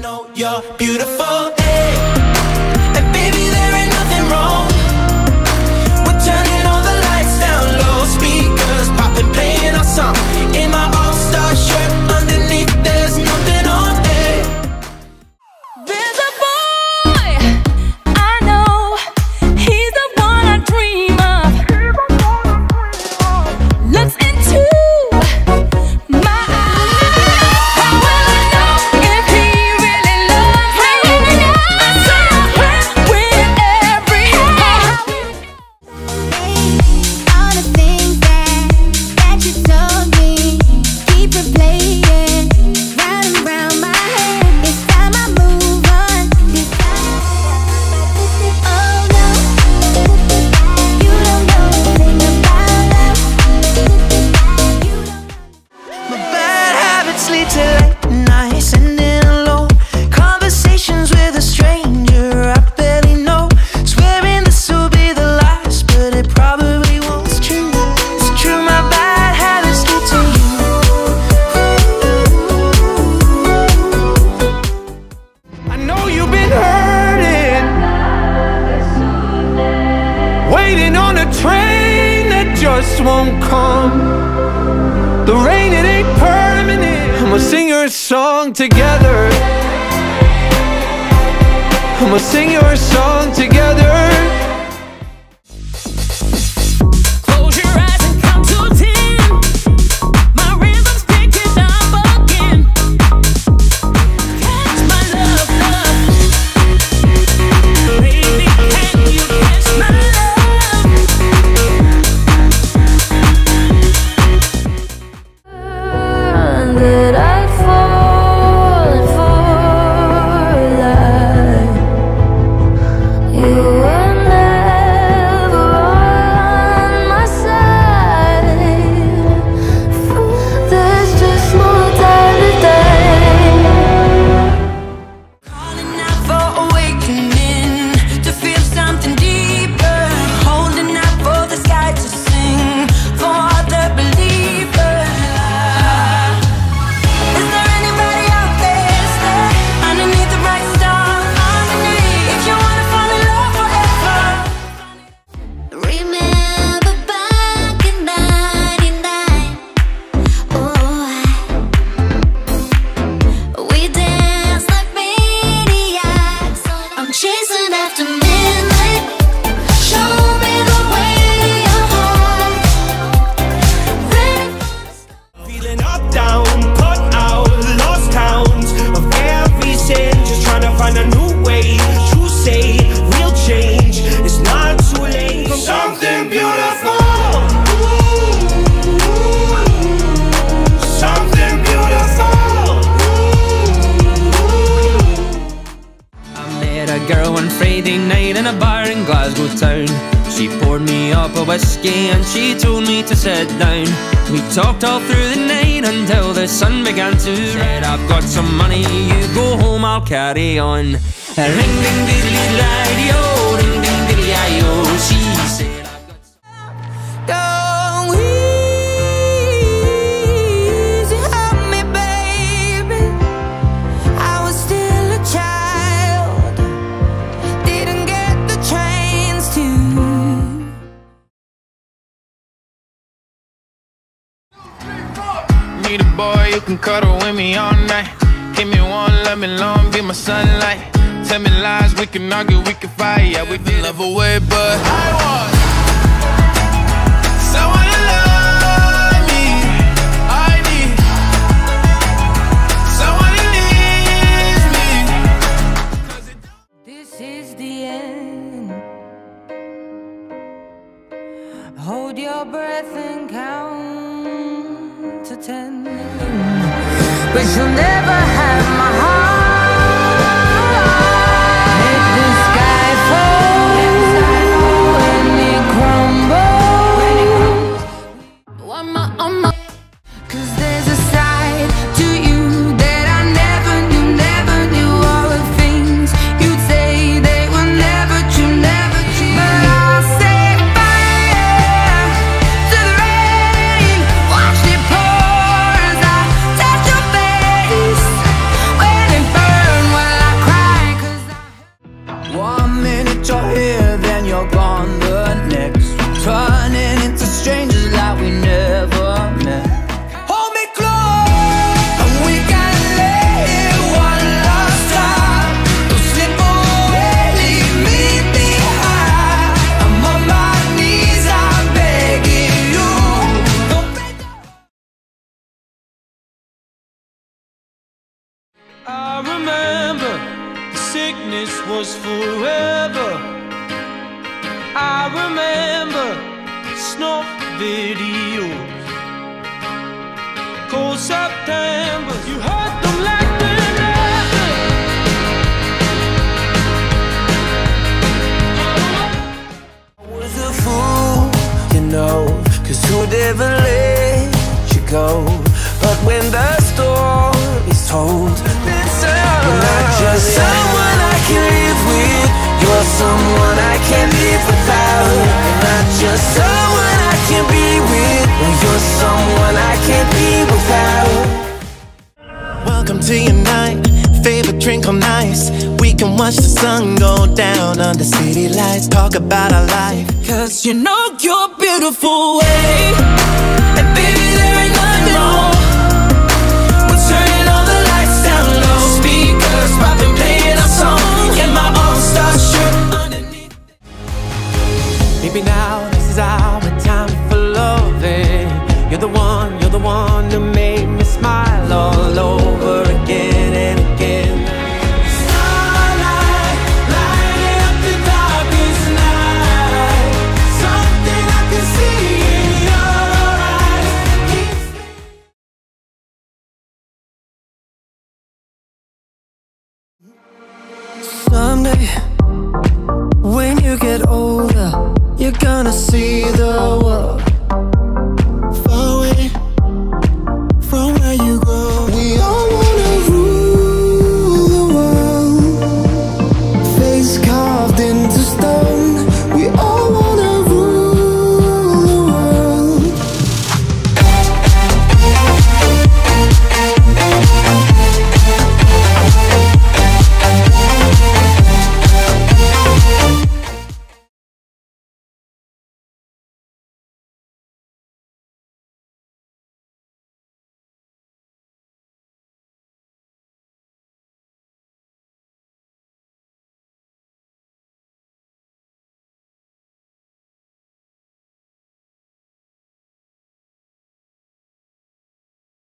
know you're beautiful. train that just won't come. The rain, it ain't permanent. I'ma sing your song together. I'ma sing your song together. local town. She poured me up a whiskey and she told me to sit down. We talked all through the night until the sun began to red. I've got some money, you go home, I'll carry on. Ring, ding, diddly, lidio. boy, you can cuddle with me all night. Give me one, let me long, be my sunlight. Tell me lies, we can argue, we can fight Yeah, we can love away, but I want Someone to love me. I need Someone who needs me. This is the end. Hold your breath and count pretend, but you'll never have my heart. This was forever. I remember snuff videos. Cold September, you heard them like they're was a fool, you know, cause who'd ever you go? But when the story's told, oh, you're not just someone I can live with, you're someone I can't live without. You're not just someone I can be with, well, you're someone I can't be without. Welcome to your night, favorite drink on ice. We can watch the sun go down under city lights. Talk about our life. Cause you know you're beautiful way You're the one, who made me smile all over again and again. Starlight, up the darkest night. Something I can see in your eyes. Someday When you get older You're gonna see the world